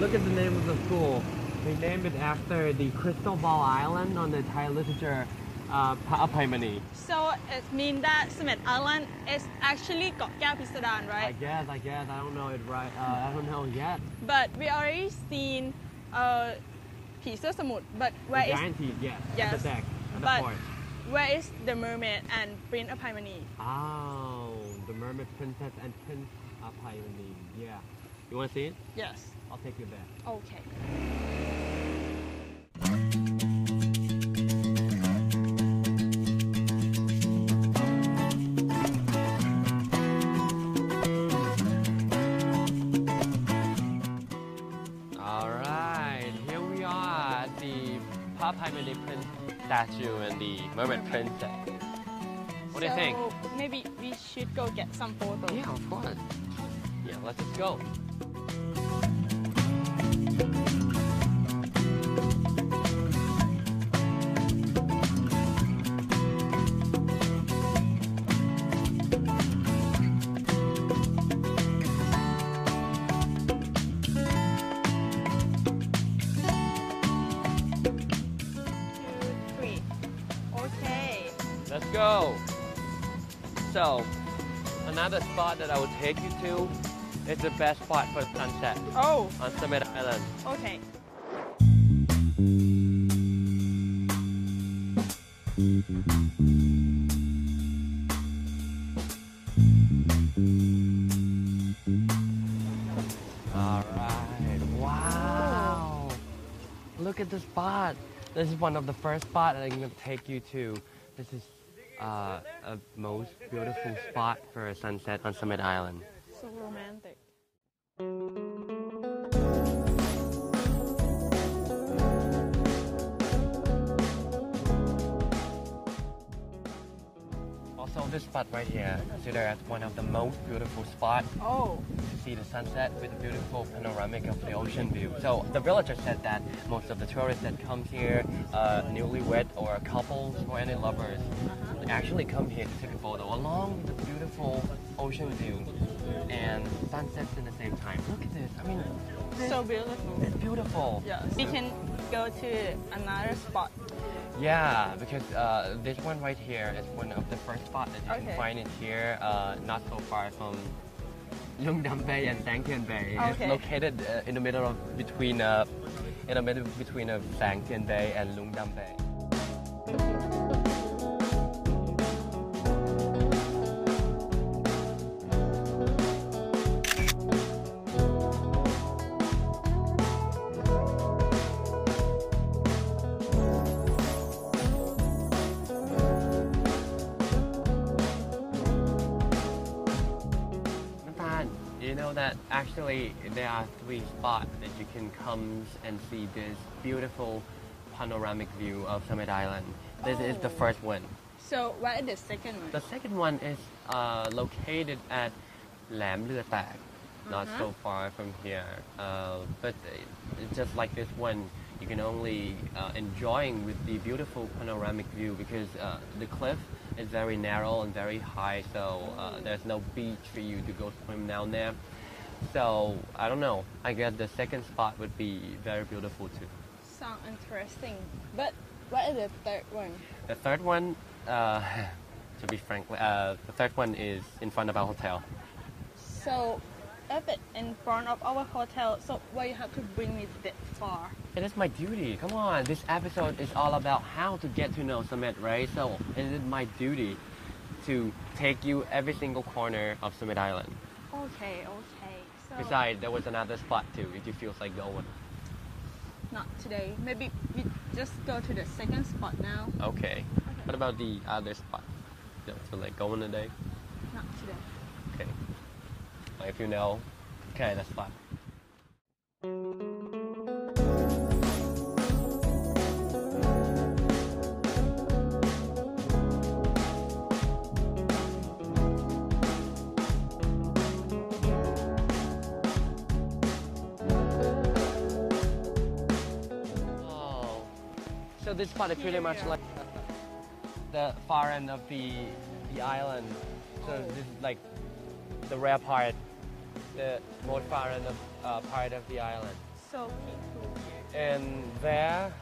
Look at the name of the school. They named it after the crystal ball island on the Thai literature uh, Paimani. So it means that Samed Island is actually Got Pisadan, right? I guess, I guess. I don't know it right. Uh, I don't know yet. But we already seen uh, Pisa Samut, but where the giant is... Teeth, yes, yes. the deck, but the where is the mermaid and Prince Apaimani? Oh, the mermaid princess and Prince Apaimani, yeah. You want to see it? yes I'll take you there. okay All right, here we are at the Papaimani Prince statue and the mermaid princess. What do you think? so maybe we should go get some photos Yeah, of course. Yeah, let's just go. Let's go. So, another spot that I will take you to is the best spot for sunset oh on Samed Island. okay All right. Wow. Look at the spot. This is one of the first spots that I'm going to take you to. This is uh, a most beautiful spot for a sunset on Samed Island. So romantic this spot right here, considered as one of the most beautiful spots oh to see the sunset with a beautiful panoramic of the ocean view. So the villager said that most of the tourists that come here, uh, newlywed or couples or any lovers, actually come here to take a photo along with the beautiful ocean view and sunsets in the same time. Look at this. I mean, so beautiful it's beautiful. yes we can go to another spot Yeah, because uh, this one right here is one of the first spots that you Okay. can find it here, uh, not so far from Lung Dam Bay and Sang Tien Bay. Okay. It's located uh, in the middle of between uh, in the middle between of Sang Tien Bay and Lung Dam Bay. That actually there are three spots that you can come and see this beautiful panoramic view of Samed Island. This is the Oh. first one. so where is the second one The second one is uh, located at Lam Lue Tak, not Uh-huh. so far from here. Uh, but uh, it's just like this one, you can only uh, enjoying with the beautiful panoramic view because uh, the cliff is very narrow and very high, so uh, there's no beach for you to go swim down there. So I don't know. I guess the second spot would be very beautiful too. sound interesting but what is the third one The third one, uh, to be frank, uh, the third one is in front of our hotel. So, if it in front of our hotel, so why you have to bring me that far? It is my duty. Come on, this episode is all about how to get to know Samed, right? So it is my duty to take you every single corner of Samed Island. Okay, okay. So Besides, there was another spot too, if you feel like going. not today. Maybe we just go to the second spot now. Okay. okay. What about the other spot? Don't feel like going today? Not today. Okay. If you know, okay, that's fine. So this part is pretty much like the far end of the the island. So Oh. this is like the rare part, the most far end of uh, part of the island. so peaceful. And there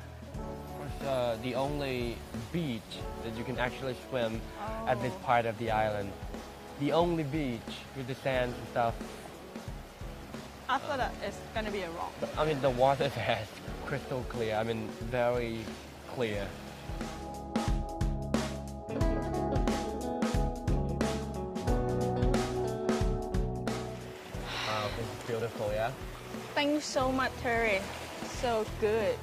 was uh, the only beach that you can actually swim at this Oh. part of the island. The only beach with the sand and stuff. After that, it's gonna be a rock. I mean, the water there is crystal clear. I mean, very clear. Wow, this is beautiful, yeah? Thank you so much, Terry. So good.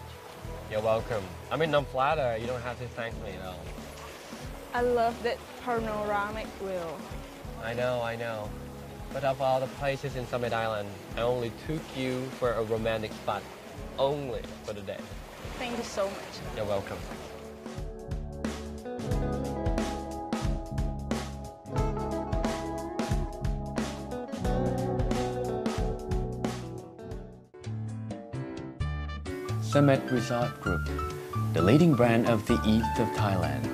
You're welcome. I mean, I'm flattered. You don't have to thank me, though. I love that panoramic view. I know, I know. But of all the places in Samed Island, I only took you for a romantic spot. Only for the day. Thank you so much. You're welcome. Samed Resort Group, the leading brand of the east of Thailand.